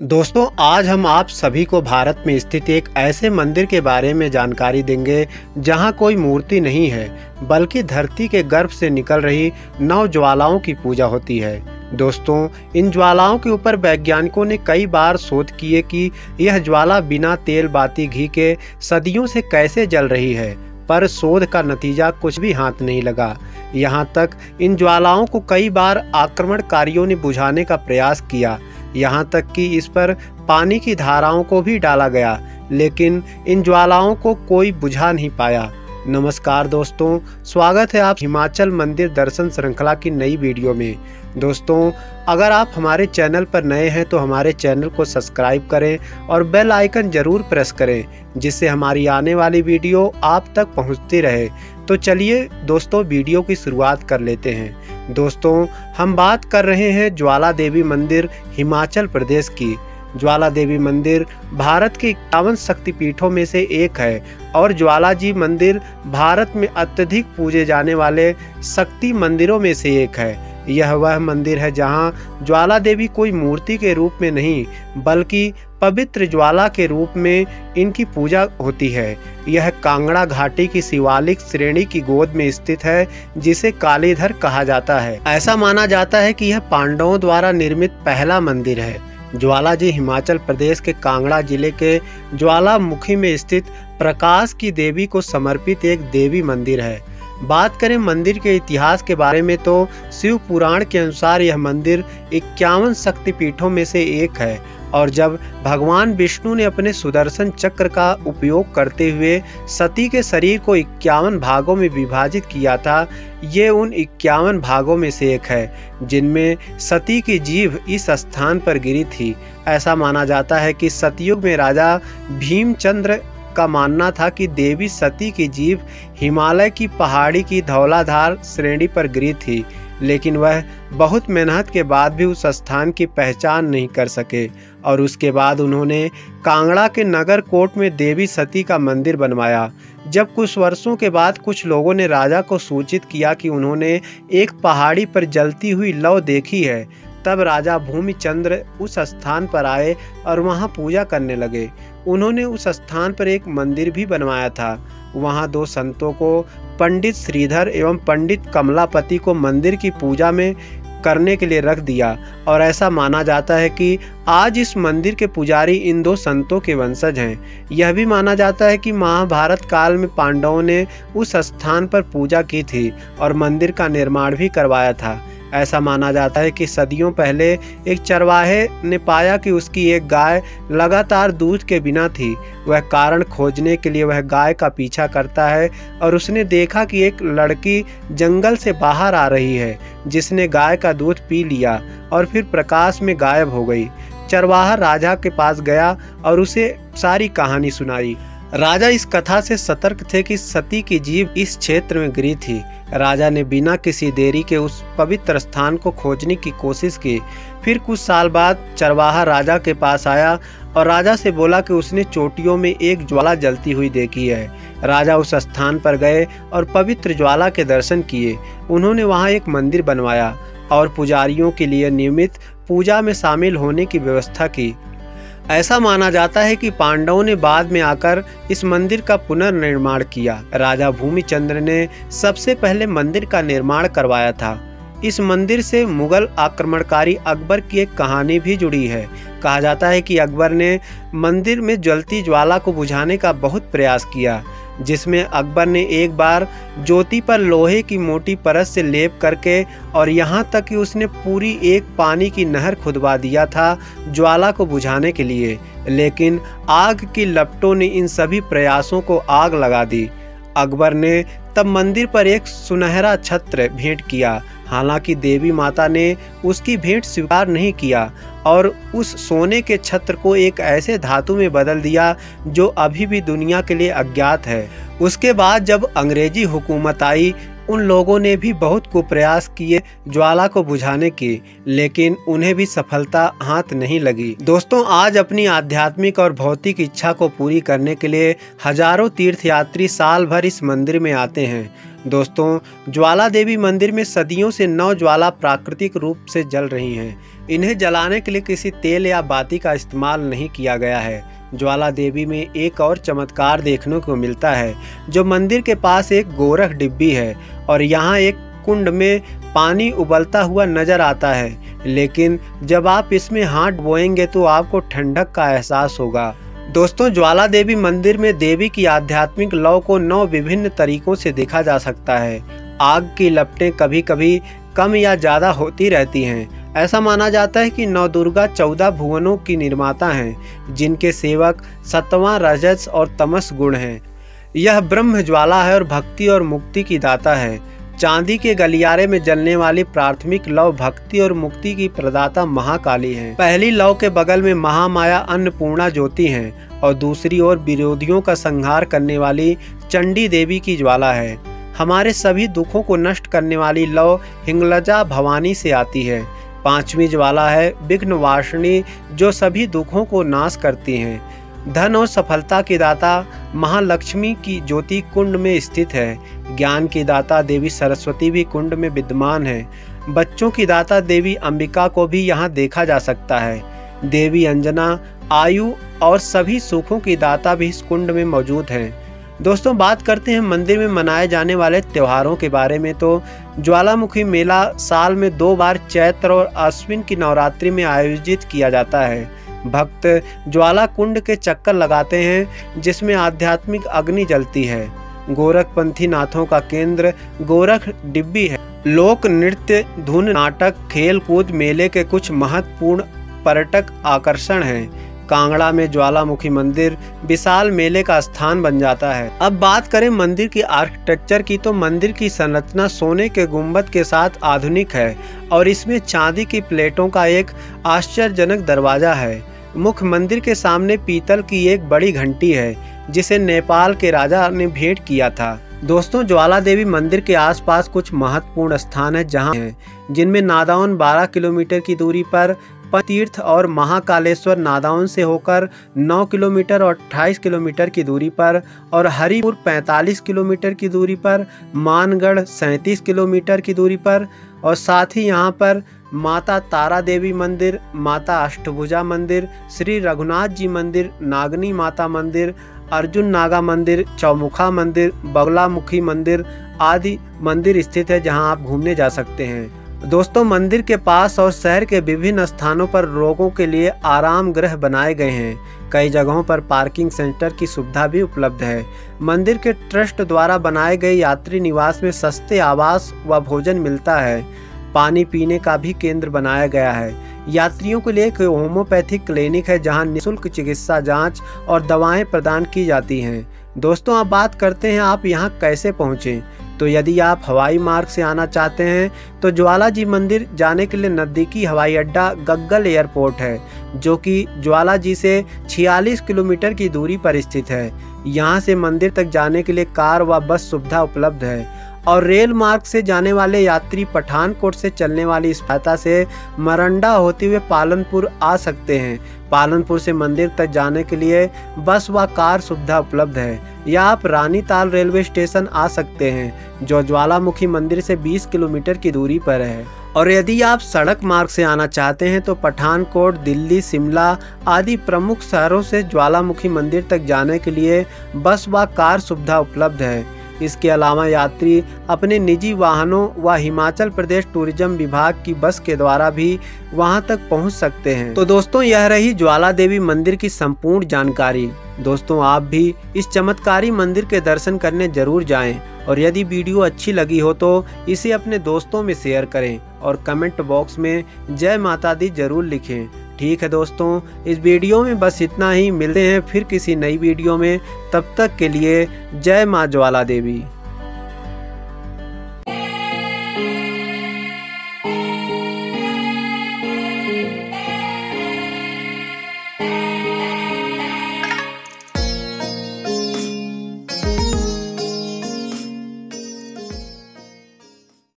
दोस्तों, आज हम आप सभी को भारत में स्थित एक ऐसे मंदिर के बारे में जानकारी देंगे, जहाँ कोई मूर्ति नहीं है, बल्कि धरती के गर्भ से निकल रही नौ ज्वालाओं की पूजा होती है। दोस्तों, इन ज्वालाओं के ऊपर वैज्ञानिकों ने कई बार शोध किए कि यह ज्वाला बिना तेल, बाती, घी के सदियों से कैसे जल रही है, पर शोध का नतीजा कुछ भी हाथ नहीं लगा। यहाँ तक इन ज्वालाओं को कई बार आक्रमणकारियों ने बुझाने का प्रयास किया यहाँ तक कि इस पर पानी की धाराओं को भी डाला गया, लेकिन इन ज्वालाओं को कोई बुझा नहीं पाया। नमस्कार दोस्तों, स्वागत है आप हिमाचल मंदिर दर्शन श्रृंखला की नई वीडियो में। दोस्तों, अगर आप हमारे चैनल पर नए हैं तो हमारे चैनल को सब्सक्राइब करें और बेल आइकन ज़रूर प्रेस करें, जिससे हमारी आने वाली वीडियो आप तक पहुँचती रहे। तो चलिए दोस्तों, वीडियो की शुरुआत कर लेते हैं। दोस्तों, हम बात कर रहे हैं ज्वाला देवी मंदिर हिमाचल प्रदेश की। ज्वाला देवी मंदिर भारत के इक्यावन शक्तिपीठों में से एक है और ज्वाला जी मंदिर भारत में अत्यधिक पूजे जाने वाले शक्ति मंदिरों में से एक है। यह वह मंदिर है जहाँ ज्वाला देवी कोई मूर्ति के रूप में नहीं, बल्कि पवित्र ज्वाला के रूप में इनकी पूजा होती है। यह कांगड़ा घाटी की शिवालिक श्रेणी की गोद में स्थित है, जिसे कालीधर कहा जाता है। ऐसा माना जाता है कि यह पांडवों द्वारा निर्मित पहला मंदिर है। ज्वाला जी हिमाचल प्रदेश के कांगड़ा ज़िले के ज्वालामुखी में स्थित प्रकाश की देवी को समर्पित एक देवी मंदिर है। बात करें मंदिर के इतिहास के बारे में तो शिव पुराण के अनुसार यह मंदिर इक्यावन शक्तिपीठों में से एक है और जब भगवान विष्णु ने अपने सुदर्शन चक्र का उपयोग करते हुए सती के शरीर को इक्यावन भागों में विभाजित किया था, ये उन इक्यावन भागों में से एक है, जिनमें सती की जीव इस स्थान पर गिरी थी। ऐसा माना जाता है कि सतयुग में राजा भीमचंद्र का मानना था कि देवी सती की जीव हिमालय की पहाड़ी की धौलाधार श्रेणी पर गिरी थी, लेकिन वह बहुत मेहनत के बाद भी उस स्थान की पहचान नहीं कर सके और उसके बाद उन्होंने कांगड़ा के नगर कोट में देवी सती का मंदिर बनवाया। जब कुछ वर्षों के बाद कुछ लोगों ने राजा को सूचित किया कि उन्होंने एक पहाड़ी पर जलती हुई लौ देखी है तब राजा भूमिचंद्र उस स्थान पर आए और वहाँ पूजा करने लगे। उन्होंने उस स्थान पर एक मंदिर भी बनवाया था। वहाँ दो संतों को, पंडित श्रीधर एवं पंडित कमलापति को मंदिर की पूजा में करने के लिए रख दिया और ऐसा माना जाता है कि आज इस मंदिर के पुजारी इन दो संतों के वंशज हैं। यह भी माना जाता है कि महाभारत काल में पांडवों ने उस स्थान पर पूजा की थी और मंदिर का निर्माण भी करवाया था। ऐसा माना जाता है कि सदियों पहले एक चरवाहे ने पाया कि उसकी एक गाय लगातार दूध के बिना थी। वह कारण खोजने के लिए वह गाय का पीछा करता है और उसने देखा कि एक लड़की जंगल से बाहर आ रही है, जिसने गाय का दूध पी लिया और फिर प्रकाश में गायब हो गई। चरवाहा राजा के पास गया और उसे सारी कहानी सुनाई। राजा इस कथा से सतर्क थे कि सती की जीव इस क्षेत्र में गिरी थी। राजा ने बिना किसी देरी के उस पवित्र स्थान को खोजने की कोशिश की। फिर कुछ साल बाद चरवाहा राजा के पास आया और राजा से बोला कि उसने चोटियों में एक ज्वाला जलती हुई देखी है। राजा उस स्थान पर गए और पवित्र ज्वाला के दर्शन किए। उन्होंने वहाँ एक मंदिर बनवाया और पुजारियों के लिए नियमित पूजा में शामिल होने की व्यवस्था की। ऐसा माना जाता है कि पांडवों ने बाद में आकर इस मंदिर का पुनर्निर्माण किया। राजा भूमिचंद्र ने सबसे पहले मंदिर का निर्माण करवाया था। इस मंदिर से मुगल आक्रमणकारी अकबर की एक कहानी भी जुड़ी है। कहा जाता है कि अकबर ने मंदिर में जलती ज्वाला को बुझाने का बहुत प्रयास किया। जिसमें अकबर ने एक बार ज्योति पर लोहे की मोटी परत से लेप करके और यहाँ तक कि उसने पूरी एक पानी की नहर खुदवा दिया था ज्वाला को बुझाने के लिए। लेकिन आग की लपटों ने इन सभी प्रयासों को आग लगा दी। अकबर ने तब मंदिर पर एक सुनहरा छत्र भेंट किया। हालाँकि देवी माता ने उसकी भेंट स्वीकार नहीं किया और उस सोने के छत्र को एक ऐसे धातु में बदल दिया जो अभी भी दुनिया के लिए अज्ञात है। उसके बाद जब अंग्रेज़ी हुकूमत आई उन लोगों ने भी बहुत कुप्रयास किए ज्वाला को बुझाने की, लेकिन उन्हें भी सफलता हाथ नहीं लगी। दोस्तों, आज अपनी आध्यात्मिक और भौतिक इच्छा को पूरी करने के लिए हज़ारों तीर्थयात्री साल भर इस मंदिर में आते हैं। दोस्तों, ज्वाला देवी मंदिर में सदियों से नौ ज्वाला प्राकृतिक रूप से जल रही हैं। इन्हें जलाने के लिए किसी तेल या बाती का इस्तेमाल नहीं किया गया है। ज्वाला देवी में एक और चमत्कार देखने को मिलता है, जो मंदिर के पास एक गोरख डिब्बी है और यहाँ एक कुंड में पानी उबलता हुआ नज़र आता है। लेकिन जब आप इसमें हाथ बोएँगे तो आपको ठंडक का एहसास होगा। दोस्तों ज्वाला देवी मंदिर में देवी की आध्यात्मिक लौ को नौ विभिन्न तरीकों से देखा जा सकता है। आग की लपटें कभी कभी कम या ज़्यादा होती रहती हैं। ऐसा माना जाता है कि नौ दुर्गा चौदह भुवनों की निर्माता हैं, जिनके सेवक सतवां रजस और तमस गुण हैं। यह ब्रह्म ज्वाला है और भक्ति और मुक्ति की दाता है। चांदी के गलियारे में जलने वाली प्राथमिक लव भक्ति और मुक्ति की प्रदाता महाकाली है। पहली लव के बगल में महामाया अन्नपूर्णा ज्योति है और दूसरी ओर विरोधियों का संहार करने वाली चंडी देवी की ज्वाला है। हमारे सभी दुखों को नष्ट करने वाली लव हिंगलजा भवानी से आती है। पांचवी ज्वाला है, विघ्न वाषणी जो सभी दुखों को नाश करती हैं। धन और सफलता की दाता महालक्ष्मी की ज्योति कुंड में स्थित है। ज्ञान की दाता देवी सरस्वती भी कुंड में विद्यमान है। बच्चों की दाता देवी अंबिका को भी यहाँ देखा जा सकता है। देवी अंजना, आयु और सभी सुखों की दाता भी इस कुंड में मौजूद है। दोस्तों, बात करते हैं मंदिर में मनाए जाने वाले त्योहारों के बारे में। तो ज्वालामुखी मेला साल में दो बार चैत्र और अश्विन की नवरात्रि में आयोजित किया जाता है। भक्त ज्वाला कुंड के चक्कर लगाते हैं, जिसमें आध्यात्मिक अग्नि जलती है। गोरखपंथी नाथों का केंद्र गोरख डिब्बी है। लोक नृत्य, धुन नाटक खेल कूद मेले के कुछ महत्वपूर्ण पर्यटक आकर्षण हैं। कांगड़ा में ज्वालामुखी मंदिर विशाल मेले का स्थान बन जाता है। अब बात करें मंदिर की आर्किटेक्चर की तो मंदिर की संरचना सोने के गुंबद के साथ आधुनिक है और इसमें चांदी की प्लेटों का एक आश्चर्यजनक दरवाज़ा है। मुख्य मंदिर के सामने पीतल की एक बड़ी घंटी है, जिसे नेपाल के राजा ने भेंट किया था। दोस्तों ज्वाला देवी मंदिर के आसपास कुछ महत्वपूर्ण स्थान है, जहाँ है, जिनमें नादाउन 12 किलोमीटर की दूरी पर तीर्थ और महाकालेश्वर नादाउन से होकर 9 किलोमीटर और 28 किलोमीटर की दूरी पर और हरिपुर 45 किलोमीटर की दूरी पर, मानगढ़ 37 किलोमीटर की दूरी पर और साथ ही यहाँ पर माता तारा देवी मंदिर, माता अष्टभुजा मंदिर, श्री रघुनाथ जी मंदिर, नागनी माता मंदिर, अर्जुन नागा मंदिर, चौमुखा मंदिर, बगलामुखी मंदिर आदि मंदिर स्थित है जहाँ आप घूमने जा सकते हैं। दोस्तों, मंदिर के पास और शहर के विभिन्न स्थानों पर लोगों के लिए आराम गृह बनाए गए हैं। कई जगहों पर पार्किंग सेंटर की सुविधा भी उपलब्ध है। मंदिर के ट्रस्ट द्वारा बनाए गए यात्री निवास में सस्ते आवास व भोजन मिलता है। पानी पीने का भी केंद्र बनाया गया है। यात्रियों के लिए एक होम्योपैथिक क्लिनिक है, जहाँ निशुल्क चिकित्सा जाँच और दवाएँ प्रदान की जाती हैं। दोस्तों, आप बात करते हैं, आप यहाँ कैसे पहुँचे? तो यदि आप हवाई मार्ग से आना चाहते हैं तो ज्वाला जी मंदिर जाने के लिए नज़दीकी हवाई अड्डा गग्गल एयरपोर्ट है, जो कि ज्वाला जी से 46 किलोमीटर की दूरी पर स्थित है। यहाँ से मंदिर तक जाने के लिए कार व बस सुविधा उपलब्ध है। और रेल मार्ग से जाने वाले यात्री पठानकोट से चलने वाली इस सहायता से मरंडा होते हुए पालनपुर आ सकते हैं। पालनपुर से मंदिर तक जाने के लिए बस व कार सुविधा उपलब्ध है। या आप रानीताल रेलवे स्टेशन आ सकते हैं, जो ज्वालामुखी मंदिर से 20 किलोमीटर की दूरी पर है। और यदि आप सड़क मार्ग से आना चाहते हैं तो पठानकोट, दिल्ली, शिमला आदि प्रमुख शहरों से ज्वालामुखी मंदिर तक जाने के लिए बस व कार सुविधा उपलब्ध है। इसके अलावा यात्री अपने निजी वाहनों व हिमाचल प्रदेश टूरिज़्म विभाग की बस के द्वारा भी वहाँ तक पहुँच सकते हैं। तो दोस्तों, यह रही ज्वाला देवी मंदिर की संपूर्ण जानकारी। दोस्तों, आप भी इस चमत्कारी मंदिर के दर्शन करने ज़रूर जाएँ और यदि वीडियो अच्छी लगी हो तो इसे अपने दोस्तों में शेयर करें और कमेंट बॉक्स में जय माता दी ज़रूर लिखें। ठीक है दोस्तों, इस वीडियो में बस इतना ही। मिलते हैं फिर किसी नई वीडियो में। तब तक के लिए जय माँ ज्वाला देवी।